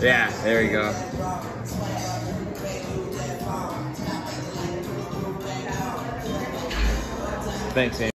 Yeah, there we go. Thanks, Amy.